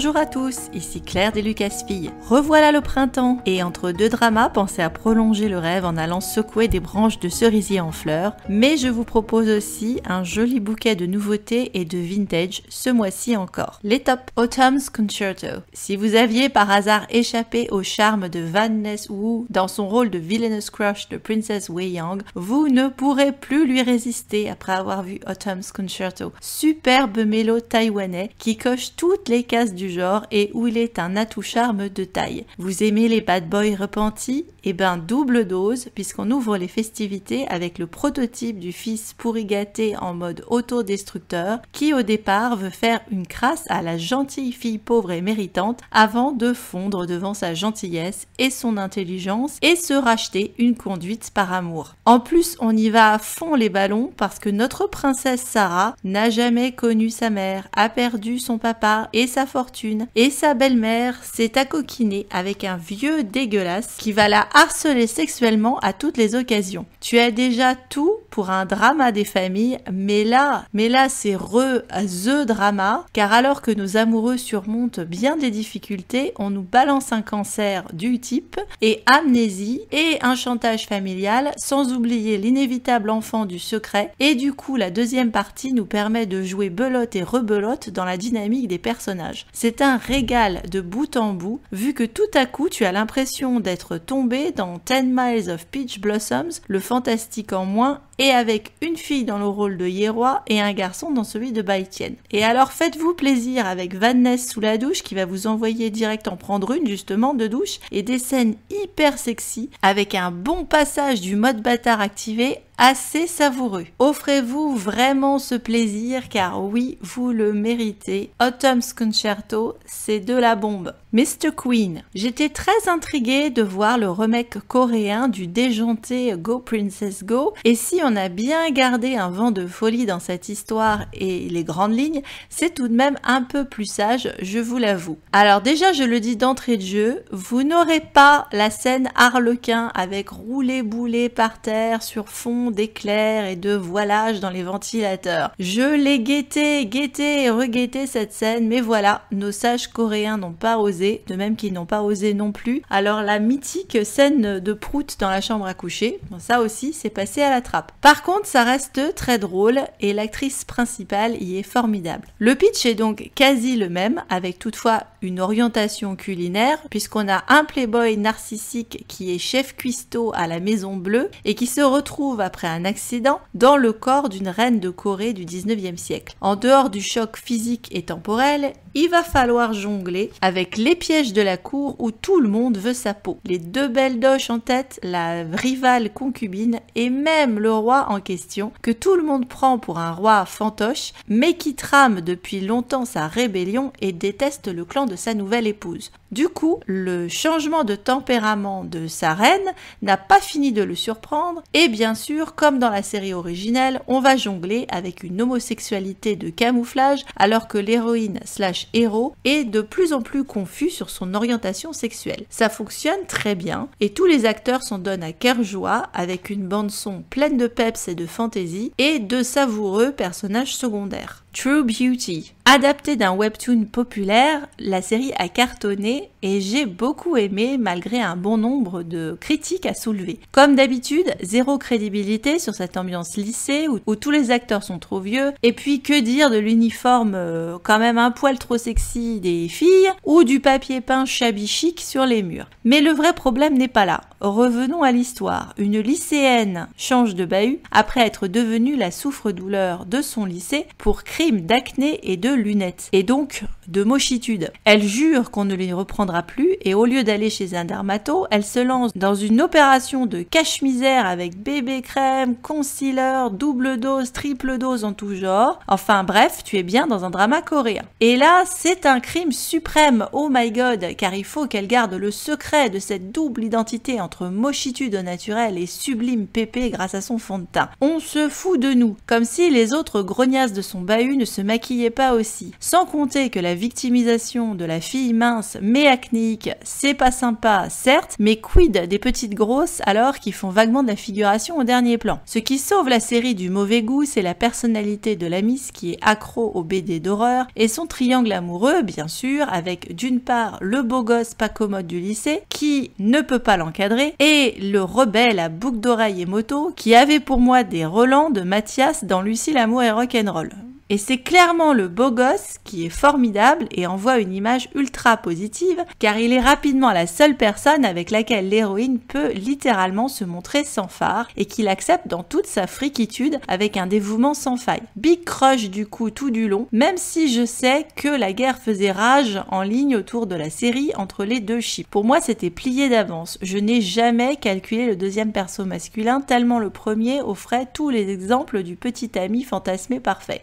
Bonjour à tous, ici Claire des Lucas Filles. Revoilà le printemps et entre deux dramas, pensez à prolonger le rêve en allant secouer des branches de cerisier en fleurs, mais je vous propose aussi un joli bouquet de nouveautés et de vintage ce mois-ci encore. Les top Autumn's Concerto. Si vous aviez par hasard échappé au charme de Van Ness Wu dans son rôle de villainous crush de Princess Wei Yang, vous ne pourrez plus lui résister après avoir vu Autumn's Concerto. Superbe mélo taïwanais qui coche toutes les cases du genre et où il est un atout charme de taille. Vous aimez les bad boys repentis? Eh ben double dose puisqu'on ouvre les festivités avec le prototype du fils pourri gâté en mode autodestructeur qui au départ veut faire une crasse à la gentille fille pauvre et méritante avant de fondre devant sa gentillesse et son intelligence et se racheter une conduite par amour. En plus on y va à fond les ballons parce que notre princesse Sarah n'a jamais connu sa mère, a perdu son papa et sa fortune, et sa belle-mère s'est accoquinée avec un vieux dégueulasse qui va la harceler sexuellement à toutes les occasions. Tu as déjà tout pour un drama des familles, mais là, mais là c'est re the drama, car alors que nos amoureux surmontent bien des difficultés, on nous balance un cancer du type et amnésie et un chantage familial, sans oublier l'inévitable enfant du secret, et du coup la deuxième partie nous permet de jouer belote et rebelote dans la dynamique des personnages. C'est un régal de bout en bout, vu que tout à coup tu as l'impression d'être tombé dans Ten Miles of Peach Blossoms, le fantastique en moins, et avec une fille dans le rôle de Yéroi et un garçon dans celui de Baïtienne. Et alors faites-vous plaisir avec Van Ness sous la douche qui va vous envoyer direct en prendre une justement de douche et des scènes hyper sexy avec un bon passage du mode bâtard activé assez savoureux. Offrez-vous vraiment ce plaisir car oui, vous le méritez. Autumn's Concerto, c'est de la bombe. Mr. Queen. J'étais très intriguée de voir le remake coréen du déjanté Go Princess Go et si on a bien gardé un vent de folie dans cette histoire et les grandes lignes, c'est tout de même un peu plus sage, je vous l'avoue. Alors déjà, je le dis d'entrée de jeu, vous n'aurez pas la scène harlequin avec roulé boulet par terre sur fond d'éclairs et de voilage dans les ventilateurs. Je l'ai guetté, guetté et reguetté cette scène, mais voilà, nos sages coréens n'ont pas osé, de même qu'ils n'ont pas osé non plus. Alors la mythique scène de prout dans la chambre à coucher, ça aussi c'est passé à la trappe. Par contre, ça reste très drôle et l'actrice principale y est formidable. Le pitch est donc quasi le même, avec toutefois une orientation culinaire, puisqu'on a un playboy narcissique qui est chef cuistot à la Maison Bleue et qui se retrouve après un accident dans le corps d'une reine de Corée du 19e siècle. En dehors du choc physique et temporel, il va falloir jongler avec les pièges de la cour où tout le monde veut sa peau. Les deux belles doches en tête, la rivale concubine et même le roi en question que tout le monde prend pour un roi fantoche mais qui trame depuis longtemps sa rébellion et déteste le clan de sa nouvelle épouse. Du coup, le changement de tempérament de sa reine n'a pas fini de le surprendre et bien sûr, comme dans la série originelle, on va jongler avec une homosexualité de camouflage alors que l'héroïne slash héros est de plus en plus confus sur son orientation sexuelle. Ça fonctionne très bien et tous les acteurs s'en donnent à cœur joie avec une bande son pleine de peps et de fantaisie et de savoureux personnages secondaires. True Beauty. Adapté d'un webtoon populaire, la série a cartonné et j'ai beaucoup aimé malgré un bon nombre de critiques à soulever. Comme d'habitude, zéro crédibilité sur cette ambiance lycée où, tous les acteurs sont trop vieux et puis que dire de l'uniforme euh, quand même un poil trop sexy des filles ou du papier peint shabby chic sur les murs. Mais le vrai problème n'est pas là. Revenons à l'histoire. Une lycéenne change de bahut après être devenue la souffre-douleur de son lycée pour crime d'acné et de lunettes, et donc de mochitude. Elle jure qu'on ne les reprendra plus, et au lieu d'aller chez un dermato, elle se lance dans une opération de cache-misère avec bébé crème, concealer, double dose, triple dose en tout genre. Enfin bref, tu es bien dans un drama coréen. Et là, c'est un crime suprême, oh my god, car il faut qu'elle garde le secret de cette double identité entre mochitude naturelle et sublime pépé grâce à son fond de teint. On se fout de nous, comme si les autres grognasses de son bahut ne se maquillait pas aussi. Sans compter que la victimisation de la fille mince mais technique, c'est pas sympa, certes, mais quid des petites grosses alors qui font vaguement de la figuration au dernier plan? Ce qui sauve la série du mauvais goût, c'est la personnalité de la Miss qui est accro au BD d'horreur et son triangle amoureux, bien sûr, avec d'une part le beau gosse pas commode du lycée qui ne peut pas l'encadrer et le rebelle à boucle d'oreille et moto qui avait pour moi des relents de Mathias dans Lucie l'amour et rock'n'roll. Et c'est clairement le beau gosse qui est formidable et envoie une image ultra positive car il est rapidement la seule personne avec laquelle l'héroïne peut littéralement se montrer sans phare et qu'il accepte dans toute sa friquitude avec un dévouement sans faille. Big crush du coup tout du long, même si je sais que la guerre faisait rage en ligne autour de la série entre les deux chips. Pour moi c'était plié d'avance. Je n'ai jamais calculé le deuxième perso masculin tellement le premier offrait tous les exemples du petit ami fantasmé parfait.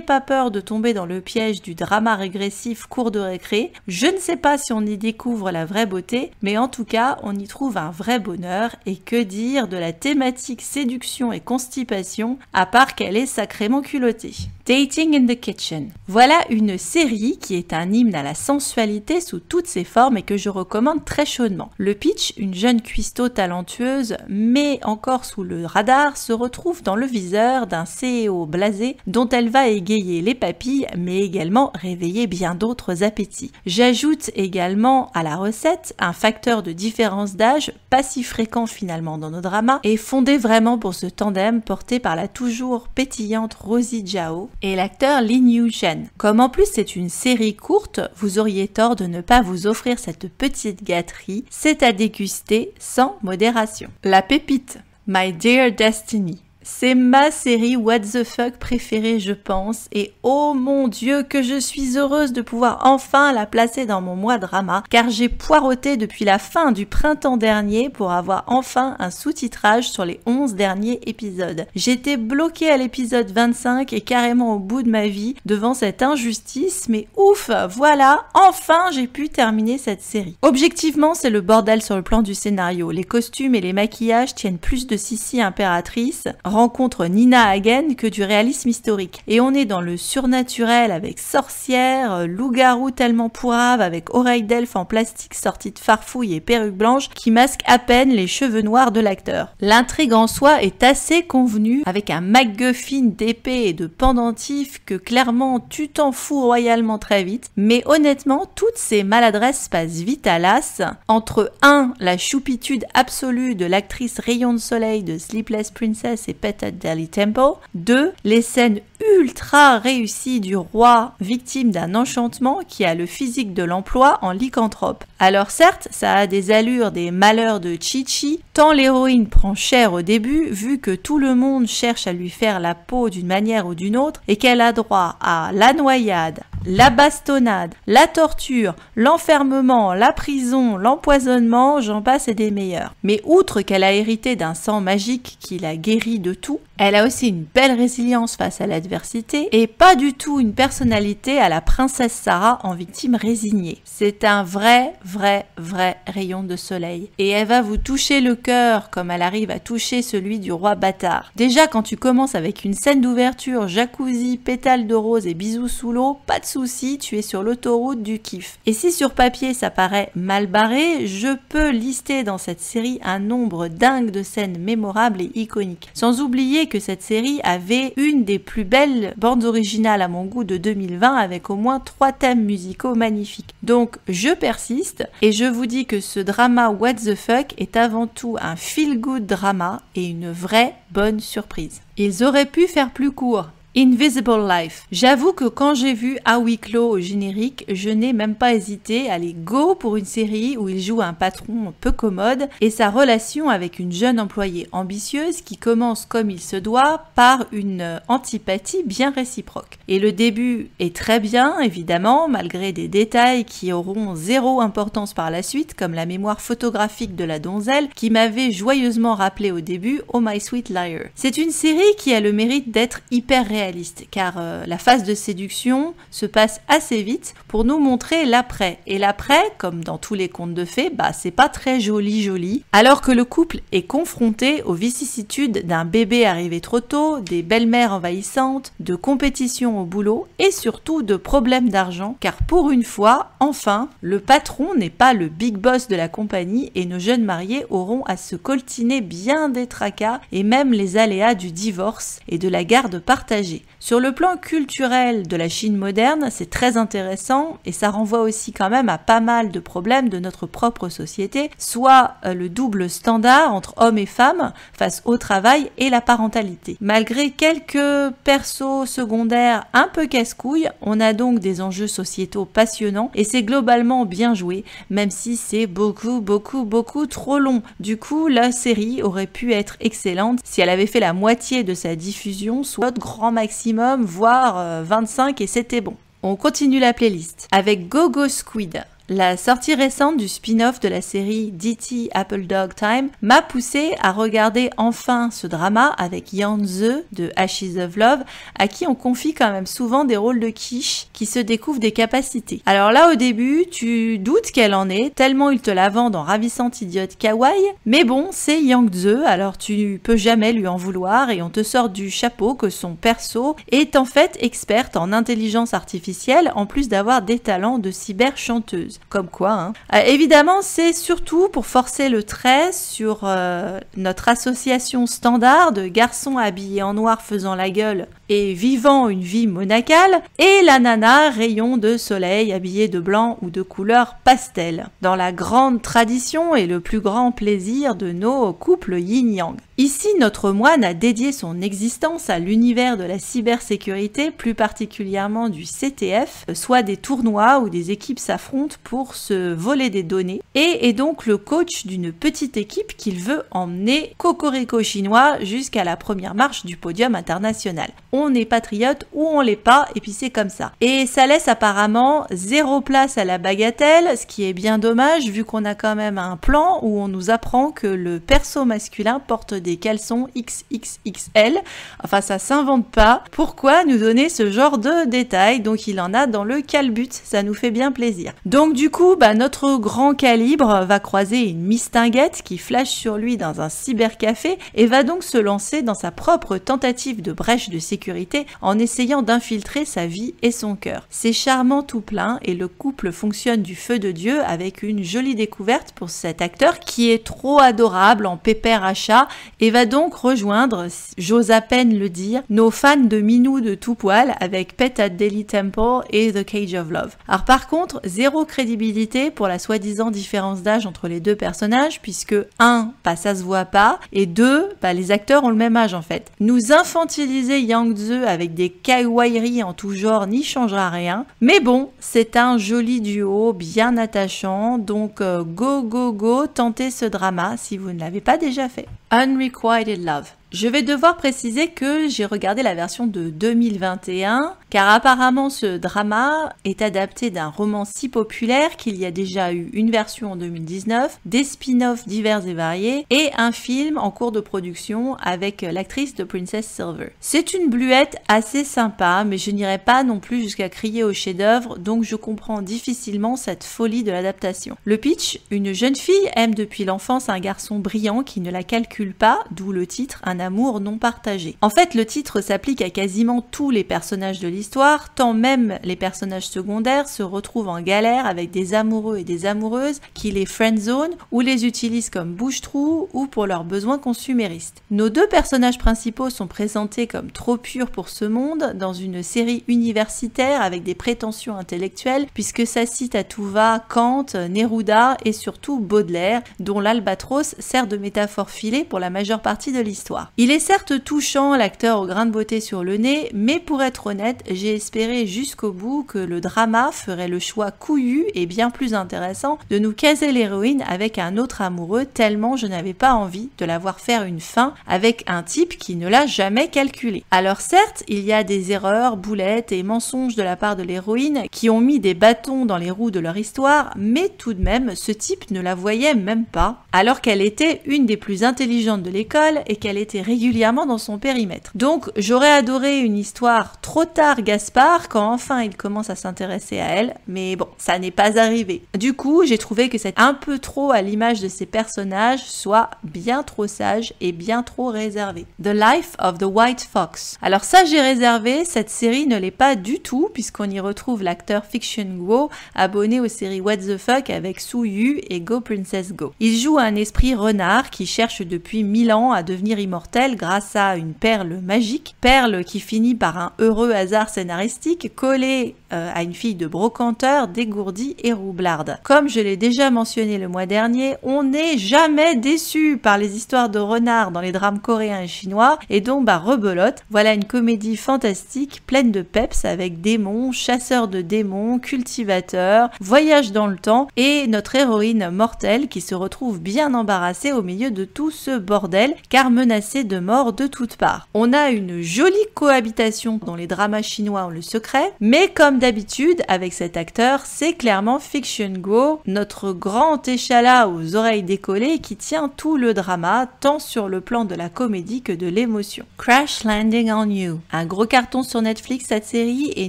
Pas peur de tomber dans le piège du drama régressif cours de récré. Je ne sais pas si on y découvre la vraie beauté, mais en tout cas, on y trouve un vrai bonheur. Et que dire de la thématique séduction et constipation, à part qu'elle est sacrément culottée. Dating in the Kitchen. Voilà une série qui est un hymne à la sensualité sous toutes ses formes et que je recommande très chaudement. Le pitch, une jeune cuistot talentueuse, mais encore sous le radar, se retrouve dans le viseur d'un CEO blasé dont elle va égayer les papilles, mais également réveiller bien d'autres appétits. J'ajoute également à la recette un facteur de différence d'âge pas si fréquent finalement dans nos dramas et fondé vraiment pour ce tandem porté par la toujours pétillante Rosie Jao et l'acteur Lin Yu Shen. Comme en plus c'est une série courte, vous auriez tort de ne pas vous offrir cette petite gâterie, c'est à déguster sans modération. La pépite, My Dear Destiny. C'est ma série What the fuck préférée, je pense. Et oh mon dieu, que je suis heureuse de pouvoir enfin la placer dans mon mois drama, car j'ai poireauté depuis la fin du printemps dernier pour avoir enfin un sous-titrage sur les 11 derniers épisodes. J'étais bloquée à l'épisode 25 et carrément au bout de ma vie devant cette injustice, mais ouf, voilà, enfin j'ai pu terminer cette série. Objectivement, c'est le bordel sur le plan du scénario. Les costumes et les maquillages tiennent plus de Sissi impératrice rencontre Nina Hagen que du réalisme historique. Et on est dans le surnaturel avec sorcières, loup-garou tellement pourrave avec oreilles d'elfe en plastique sorties de farfouilles et perruques blanches qui masquent à peine les cheveux noirs de l'acteur. L'intrigue en soi est assez convenue avec un MacGuffin d'épée et de pendentifs que clairement tu t'en fous royalement très vite. Mais honnêtement, toutes ces maladresses passent vite à l'as. Entre 1. La choupitude absolue de l'actrice Rayon de Soleil de Sleepless Princess et at Delhi Temple. 2. Les scènes ultra réussies du roi victime d'un enchantement qui a le physique de l'emploi en lycanthrope. Alors certes, ça a des allures des malheurs de Chichi, tant l'héroïne prend cher au début, vu que tout le monde cherche à lui faire la peau d'une manière ou d'une autre, et qu'elle a droit à la noyade, la bastonnade, la torture, l'enfermement, la prison, l'empoisonnement, j'en passe des meilleurs. Mais outre qu'elle a hérité d'un sang magique qui la guérit de tout, elle a aussi une belle résilience face à l'adversité et pas du tout une personnalité à la princesse Sarah en victime résignée. C'est un vrai, vrai, vrai rayon de soleil. Et elle va vous toucher le cœur comme elle arrive à toucher celui du roi bâtard. Déjà quand tu commences avec une scène d'ouverture, jacuzzi, pétales de rose et bisous sous l'eau, pas de souci, tu es sur l'autoroute du kiff. Et si sur papier ça paraît mal barré, je peux lister dans cette série un nombre dingue de scènes mémorables et iconiques. Sans oublier que cette série avait une des plus belles bandes originales à mon goût de 2020 avec au moins trois thèmes musicaux magnifiques. Donc je persiste et je vous dis que ce drama What the Fuck est avant tout un feel-good drama et une vraie bonne surprise. Ils auraient pu faire plus court, Invisible Life. J'avoue que quand j'ai vu A Clos au générique, je n'ai même pas hésité à aller go pour une série où il joue un patron peu commode et sa relation avec une jeune employée ambitieuse qui commence comme il se doit par une antipathie bien réciproque. Et le début est très bien, évidemment, malgré des détails qui auront zéro importance par la suite, comme la mémoire photographique de la donzelle qui m'avait joyeusement rappelé au début Oh My Sweet Liar. C'est une série qui a le mérite d'être hyper réaliste car euh, la phase de séduction se passe assez vite pour nous montrer l'après. Et l'après, comme dans tous les contes de fées, bah c'est pas très joli joli. Alors que le couple est confronté aux vicissitudes d'un bébé arrivé trop tôt, des belles-mères envahissantes, de compétition au boulot et surtout de problèmes d'argent, car pour une fois, enfin, le patron n'est pas le big boss de la compagnie et nos jeunes mariés auront à se coltiner bien des tracas et même les aléas du divorce et de la garde partagée. Sur le plan culturel de la Chine moderne, c'est très intéressant et ça renvoie aussi quand même à pas mal de problèmes de notre propre société, soit euh, le double standard entre hommes et femmes face au travail et la parentalité. Malgré quelques persos secondaires un peu casse-couilles, on a donc des enjeux sociétaux passionnants et c'est globalement bien joué, même si c'est beaucoup, beaucoup, beaucoup trop long. Du coup, la série aurait pu être excellente si elle avait fait la moitié de sa diffusion, soit grand maximum, voire 25 euh, et c'était bon. On continue la playlist avec Gogo Squid. La sortie récente du spin-off de la série DT Apple Dog Time m'a poussé à regarder enfin ce drama avec Yang Ze de Ashes of Love, à qui on confie quand même souvent des rôles de quiche qui se découvrent des capacités. Alors là, au début, tu doutes qu'elle en est, tellement il te la vend en ravissante idiote kawaii, mais bon, c'est Yang Ze, alors tu peux jamais lui en vouloir et on te sort du chapeau que son perso est en fait experte en intelligence artificielle en plus d'avoir des talents de cyber chanteuse. Comme quoi. Hein. Euh, évidemment, c'est surtout pour forcer le trait sur euh, notre association standard de garçons habillés en noir faisant la gueule et vivant une vie monacale, et la nana rayon de soleil habillée de blanc ou de couleur pastel, dans la grande tradition et le plus grand plaisir de nos couples yin-yang. Ici, notre moine a dédié son existence à l'univers de la cybersécurité, plus particulièrement du CTF, soit des tournois où des équipes s'affrontent pour se voler des données, et est donc le coach d'une petite équipe qu'il veut emmener cocorico chinois jusqu'à la première marche du podium international. On est patriote ou on l'est pas, et puis c'est comme ça. Et ça laisse apparemment zéro place à la bagatelle, ce qui est bien dommage vu qu'on a quand même un plan où on nous apprend que le perso masculin porte des des caleçons XXXL. Enfin, ça s'invente pas. Pourquoi nous donner ce genre de détails? Donc, il en a dans le calbut. Ça nous fait bien plaisir. Donc, du coup, bah, notre grand calibre va croiser une mistinguette qui flash sur lui dans un cybercafé et va donc se lancer dans sa propre tentative de brèche de sécurité en essayant d'infiltrer sa vie et son cœur. C'est charmant tout plein et le couple fonctionne du feu de Dieu avec une jolie découverte pour cet acteur qui est trop adorable en pépère à chat et va donc rejoindre, j'ose à peine le dire, nos fans de Minou de tout poil avec Pet at Daily Temple et The Cage of Love. Alors par contre, zéro crédibilité pour la soi-disant différence d'âge entre les deux personnages puisque un, pas ça se voit pas et deux, bah, les acteurs ont le même âge en fait. Nous infantiliser Yang Tzu avec des kawaiiries en tout genre n'y changera rien, mais bon, c'est un joli duo bien attachant donc euh, go go go, tentez ce drama si vous ne l'avez pas déjà fait. Unrequited Love. Je vais devoir préciser que j'ai regardé la version de 2021 car apparemment ce drama est adapté d'un roman si populaire qu'il y a déjà eu une version en 2019, des spin-offs divers et variés et un film en cours de production avec l'actrice de Princess Silver. C'est une bluette assez sympa mais je n'irai pas non plus jusqu'à crier au chef-d'œuvre donc je comprends difficilement cette folie de l'adaptation. Le pitch, une jeune fille aime depuis l'enfance un garçon brillant qui ne la calcule pas, d'où le titre, amour non partagé. En fait, le titre s'applique à quasiment tous les personnages de l'histoire, tant même les personnages secondaires se retrouvent en galère avec des amoureux et des amoureuses qui les friendzone ou les utilisent comme bouche-trou ou pour leurs besoins consuméristes. Nos deux personnages principaux sont présentés comme trop purs pour ce monde dans une série universitaire avec des prétentions intellectuelles puisque ça cite à tout va Kant, Neruda et surtout Baudelaire dont l'albatros sert de métaphore filée pour la majeure partie de l'histoire. Il est certes touchant, l'acteur au grain de beauté sur le nez, mais pour être honnête, j'ai espéré jusqu'au bout que le drama ferait le choix couillu et bien plus intéressant de nous caser l'héroïne avec un autre amoureux tellement je n'avais pas envie de la voir faire une fin avec un type qui ne l'a jamais calculé. Alors certes, il y a des erreurs, boulettes et mensonges de la part de l'héroïne qui ont mis des bâtons dans les roues de leur histoire, mais tout de même, ce type ne la voyait même pas, alors qu'elle était une des plus intelligentes de l'école et qu'elle était régulièrement dans son périmètre. Donc j'aurais adoré une histoire trop tard Gaspard quand enfin il commence à s'intéresser à elle, mais bon, ça n'est pas arrivé. Du coup, j'ai trouvé que c'est un peu trop à l'image de ces personnages, soit bien trop sage et bien trop réservé. The Life of the White Fox. Alors ça j'ai réservé, cette série ne l'est pas du tout puisqu'on y retrouve l'acteur Fiction Guo abonné aux séries What the Fuck avec Su Yu et Go Princess Go. Il joue un esprit renard qui cherche depuis mille ans à devenir immortel grâce à une perle magique, perle qui finit par un heureux hasard scénaristique collée euh, à une fille de brocanteur dégourdie et roublarde. Comme je l'ai déjà mentionné le mois dernier, on n'est jamais déçu par les histoires de renards dans les drames coréens et chinois et donc bah rebelote. Voilà une comédie fantastique pleine de peps avec démons, chasseurs de démons, cultivateurs, voyage dans le temps et notre héroïne mortelle qui se retrouve bien embarrassée au milieu de tout ce bordel car menacée de mort de toutes parts. On a une jolie cohabitation dans les dramas chinois en le secret, mais comme d'habitude avec cet acteur, c'est clairement Fiction Go, notre grand échalas aux oreilles décollées qui tient tout le drama tant sur le plan de la comédie que de l'émotion. Crash Landing on You, un gros carton sur Netflix cette série et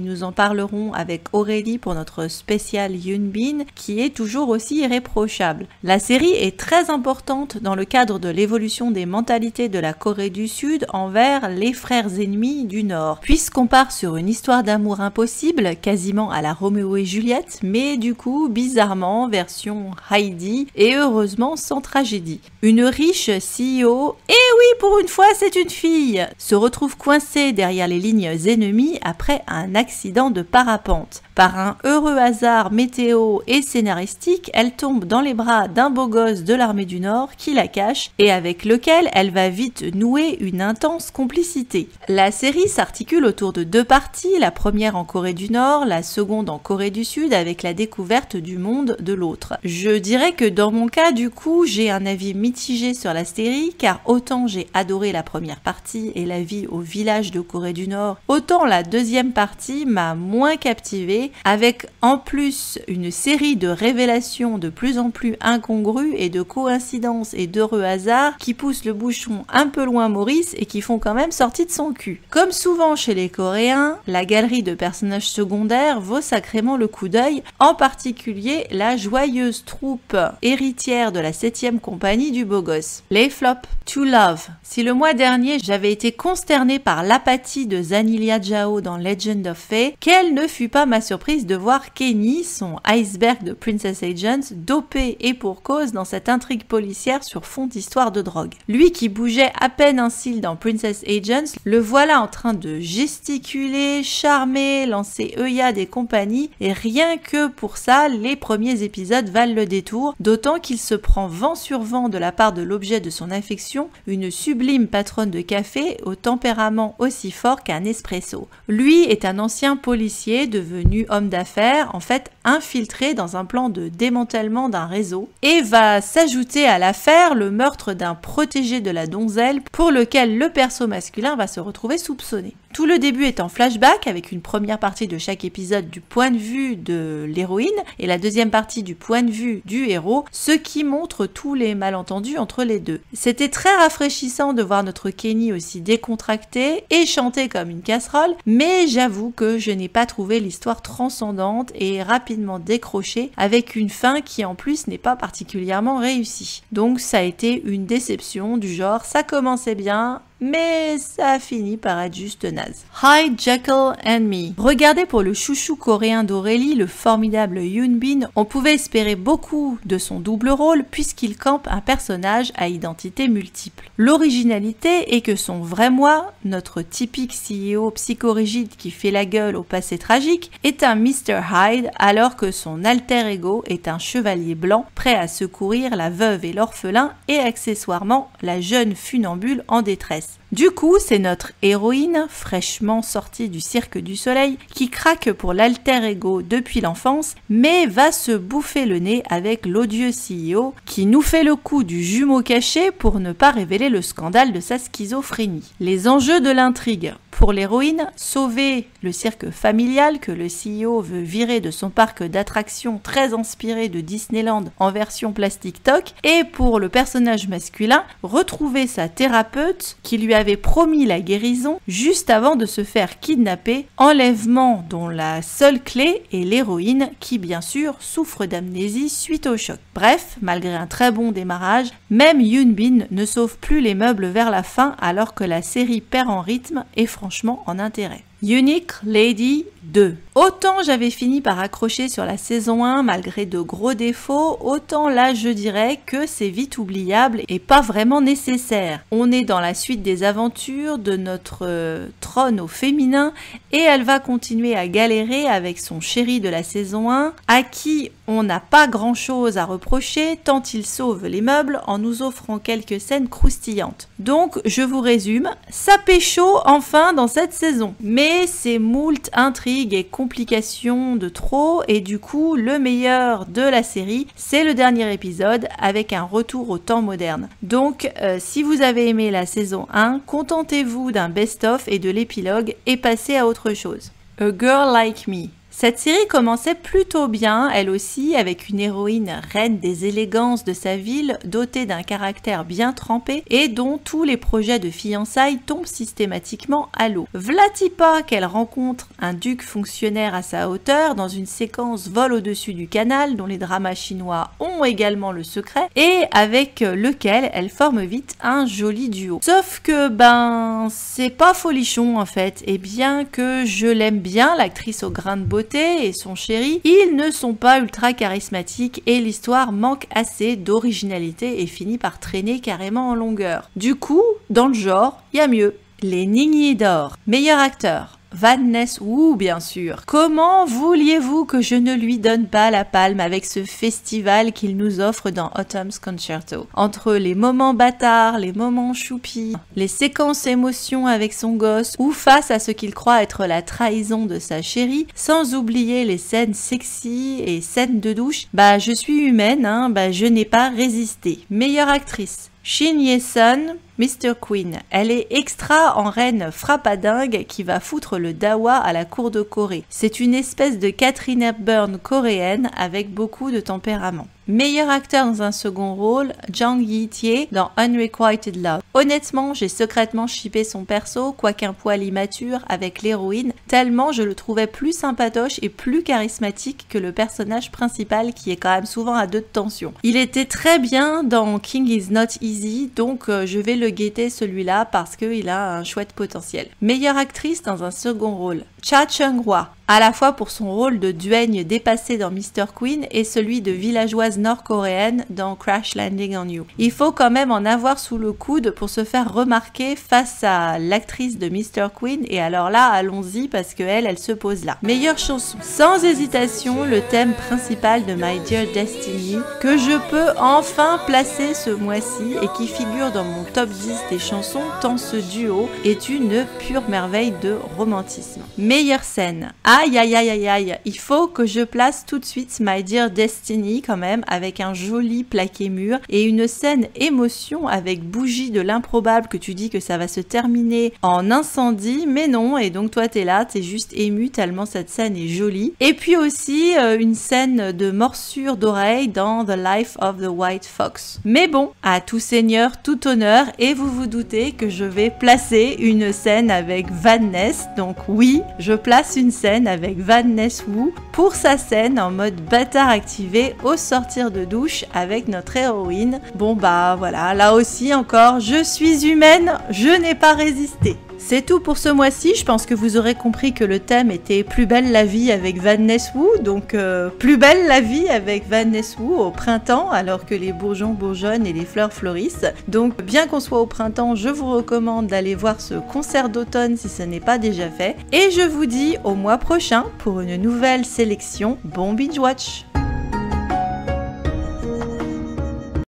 nous en parlerons avec Aurélie pour notre spécial Yunbin qui est toujours aussi irréprochable. La série est très importante dans le cadre de l'évolution des mentalités de la Corée du Sud envers les frères ennemis du Nord, puisqu'on part sur une histoire d'amour impossible, quasiment à la Roméo et Juliette, mais du coup bizarrement version Heidi et heureusement sans tragédie. Une riche CEO, et oui pour une fois c'est une fille, se retrouve coincée derrière les lignes ennemies après un accident de parapente. Par un heureux hasard météo et scénaristique, elle tombe dans les bras d'un beau gosse de l'armée du Nord qui la cache et avec lequel elle va vite nouer une intense complicité. La série s'articule autour de deux parties, la première en Corée du Nord, la seconde en Corée du Sud avec la découverte du monde de l'autre. Je dirais que dans mon cas du coup j'ai un avis mitigé sur la série car autant j'ai adoré la première partie et la vie au village de Corée du Nord, autant la deuxième partie m'a moins captivé avec en plus une série de révélations de plus en plus incongrues et de coïncidences et d'heureux hasards qui poussent le bouchon un peu loin Maurice et qui font quand même sortir de son cul. Comme souvent chez les Coréens, la galerie de personnages secondaires vaut sacrément le coup d'œil, en particulier la joyeuse troupe héritière de la 7ème compagnie du beau gosse. Les flops. To Love. Si le mois dernier j'avais été consterné par l'apathie de Zanilia Jao dans Legend of Fae, quelle ne fut pas ma surprise de voir Kenny, son iceberg de Princess Agents, dopé et pour cause dans cette intrigue policière sur fond d'histoire de drogue. Lui qui bougeait à peine un cil dans Princess Agents, le voilà en train de gesticuler, charmer, lancer œillade et compagnie, et rien que pour ça, les premiers épisodes valent le détour, d'autant qu'il se prend vent sur vent de la part de l'objet de son affection, une sublime patronne de café au tempérament aussi fort qu'un espresso. Lui est un ancien policier devenu homme d'affaires, en fait infiltré dans un plan de démantèlement d'un réseau, et va s'ajouter à l'affaire le meurtre d'un protégé de la donzelle pour lequel le perso masculin va se retrouver soupçonné. Tout le début est en flashback avec une première partie de chaque épisode du point de vue de l'héroïne et la deuxième partie du point de vue du héros, ce qui montre tous les malentendus entre les deux. C'était très rafraîchissant de voir notre Kenny aussi décontracté et chanter comme une casserole, mais j'avoue que je n'ai pas trouvé l'histoire transcendante et rapidement décrochée avec une fin qui en plus n'est pas particulièrement réussie. Donc ça a été une déception du genre ça commençait bien, mais ça a fini par être juste naze. Hi Jekyll and Me. Regardez pour le chouchou coréen d'Aurélie, le formidable Yoon Bin, on pouvait espérer beaucoup de son double rôle puisqu'il campe un personnage à identité multiple. L'originalité est que son vrai moi, notre typique CEO psychorigide qui fait la gueule au passé tragique, est un Mr. Hyde alors que son alter ego est un chevalier blanc prêt à secourir la veuve et l'orphelin et accessoirement la jeune funambule en détresse. Thanks. Du coup, c'est notre héroïne, fraîchement sortie du cirque du soleil, qui craque pour l'alter ego depuis l'enfance, mais va se bouffer le nez avec l'odieux CEO qui nous fait le coup du jumeau caché pour ne pas révéler le scandale de sa schizophrénie. Les enjeux de l'intrigue. Pour l'héroïne, sauver le cirque familial que le CEO veut virer de son parc d'attractions très inspiré de Disneyland en version plastique toc, et pour le personnage masculin, retrouver sa thérapeute qui lui avait promis la guérison juste avant de se faire kidnapper, enlèvement dont la seule clé est l'héroïne qui bien sûr souffre d'amnésie suite au choc. Bref, malgré un très bon démarrage, même Yoon Bin ne sauve plus les meubles vers la fin alors que la série perd en rythme et franchement en intérêt. Unique Lady 2. Autant j'avais fini par accrocher sur la saison 1 malgré de gros défauts, autant là je dirais que c'est vite oubliable et pas vraiment nécessaire. On est dans la suite des aventures de notre euh, trône au féminin et elle va continuer à galérer avec son chéri de la saison 1 à qui on n'a pas grand chose à reprocher tant il sauve les meubles en nous offrant quelques scènes croustillantes. Donc je vous résume, ça chaud enfin dans cette saison. Mais c'est moult intrigues et complications de trop et du coup le meilleur de la série c'est le dernier épisode avec un retour au temps moderne. Donc euh, si vous avez aimé la saison 1, contentez-vous d'un best-of et de l'épilogue et passez à autre chose. A Girl Like Me cette série commençait plutôt bien, elle aussi, avec une héroïne reine des élégances de sa ville, dotée d'un caractère bien trempé et dont tous les projets de fiançailles tombent systématiquement à l'eau. Vlatipa qu'elle rencontre un duc fonctionnaire à sa hauteur dans une séquence vol au-dessus du canal dont les dramas chinois ont également le secret et avec lequel elle forme vite un joli duo. Sauf que ben c'est pas folichon en fait et bien que je l'aime bien l'actrice au grain de beauté et son chéri, ils ne sont pas ultra charismatiques et l'histoire manque assez d'originalité et finit par traîner carrément en longueur. Du coup, dans le genre, il y a mieux. Les Nigni d'or, meilleur acteur, Van Ness Wu, bien sûr. Comment vouliez-vous que je ne lui donne pas la palme avec ce festival qu'il nous offre dans Autumn's Concerto? Entre les moments bâtards, les moments choupis, les séquences émotions avec son gosse, ou face à ce qu'il croit être la trahison de sa chérie, sans oublier les scènes sexy et scènes de douche, bah je suis humaine, hein, bah je n'ai pas résisté. Meilleure actrice. Shin Ye-sun, Mr. Queen. Elle est extra en reine frappadingue qui va foutre le dawa à la cour de Corée. C'est une espèce de Catherine Hepburn coréenne avec beaucoup de tempérament. Meilleur acteur dans un second rôle, Jang Yi-tie dans Unrequited Love. Honnêtement, j'ai secrètement shippé son perso, quoiqu'un poil immature, avec l'héroïne, tellement je le trouvais plus sympatoche et plus charismatique que le personnage principal qui est quand même souvent à deux de tension. Il était très bien dans King is Not Easy, donc euh, je vais le guetter celui-là parce qu'il a un chouette potentiel. Meilleure actrice dans un second rôle, Cha Chung-hwa, à la fois pour son rôle de duègne dépassée dans Mr. Queen et celui de villageoise nord-coréenne dans Crash Landing on You. Il faut quand même en avoir sous le coude pour se faire remarquer face à l'actrice de Mr. Queen et alors là, allons-y parce que elle, elle se pose là. Meilleure chanson. Sans hésitation, le thème principal de My Dear Destiny que je peux enfin placer ce mois-ci et qui figure dans mon top 10 des chansons tant ce duo est une pure merveille de romantisme. Meilleure scène. Aïe aïe aïe aïe aïe, il faut que je place tout de suite My Dear Destiny quand même avec un joli plaqué mur et une scène émotion avec bougie de l'improbable que tu dis que ça va se terminer en incendie, mais non, et donc toi t'es là, t'es juste ému tellement cette scène est jolie. Et puis aussi euh, une scène de morsure d'oreille dans The Life of the White Fox. Mais bon, à tout seigneur, tout honneur, et vous vous doutez que je vais placer une scène avec Van Ness, donc oui, je place une scène avec Van Ness Wu pour sa scène en mode bâtard activé au sortir de douche avec notre héroïne. Bon bah voilà, là aussi encore, je suis humaine, je n'ai pas résisté. C'est tout pour ce mois-ci. Je pense que vous aurez compris que le thème était Plus belle la vie avec Van Ness Wu. Donc, euh, plus belle la vie avec Van Ness Wu au printemps, alors que les bourgeons bourgeonnent et les fleurs fleurissent. Donc, bien qu'on soit au printemps, je vous recommande d'aller voir ce concert d'automne si ce n'est pas déjà fait. Et je vous dis au mois prochain pour une nouvelle sélection. Bon binge watch!